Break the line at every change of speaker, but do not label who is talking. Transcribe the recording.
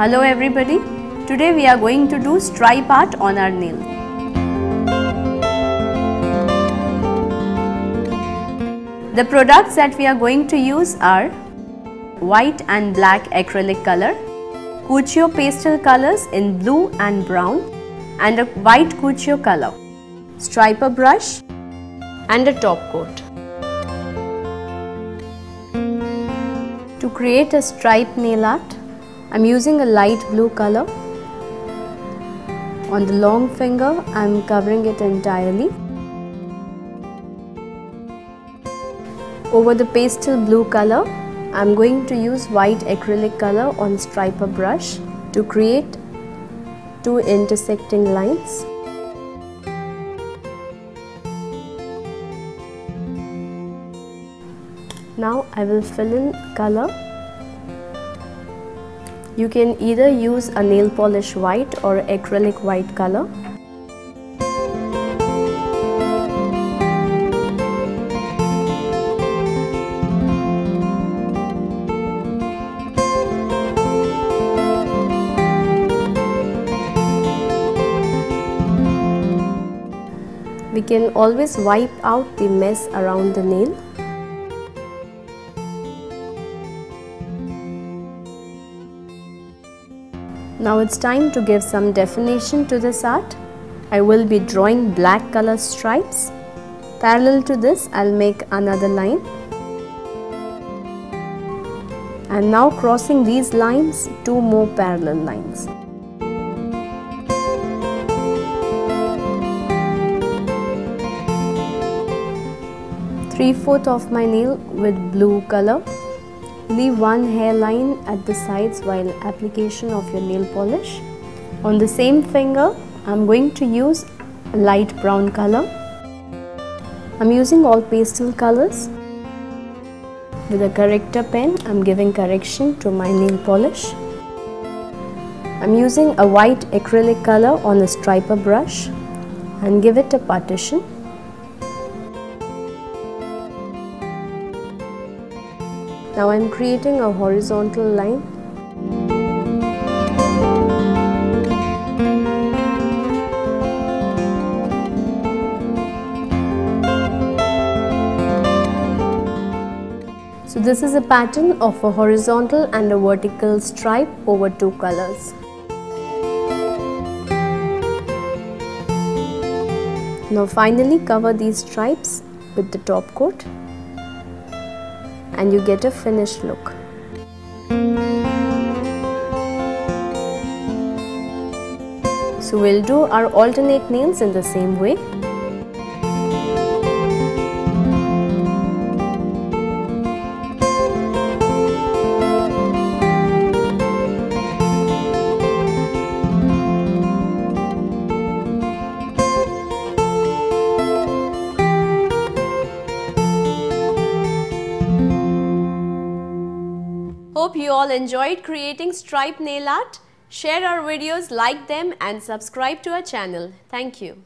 Hello everybody. Today we are going to do stripe art on our nail. The products that we are going to use are white and black acrylic color, Cuccio pastel colors in blue and brown and a white Cuccio color, striper brush and a top coat. To create a stripe nail art, I am using a light blue color. On the long finger, I am covering it entirely. Over the pastel blue color, I am going to use white acrylic color on striper brush to create two intersecting lines. Now I will fill in color you can either use a nail polish white or acrylic white color. We can always wipe out the mess around the nail. Now it's time to give some definition to this art. I will be drawing black color stripes. Parallel to this, I'll make another line. And now crossing these lines, two more parallel lines. Three-fourth of my nail with blue color. Leave one hairline at the sides while application of your nail polish. On the same finger, I'm going to use a light brown color. I'm using all pastel colors. With a corrector pen, I'm giving correction to my nail polish. I'm using a white acrylic color on a striper brush and give it a partition. Now I am creating a horizontal line. So this is a pattern of a horizontal and a vertical stripe over two colors. Now finally cover these stripes with the top coat and you get a finished look. So we'll do our alternate nails in the same way. Hope you all enjoyed creating stripe nail art. Share our videos, like them and subscribe to our channel. Thank you.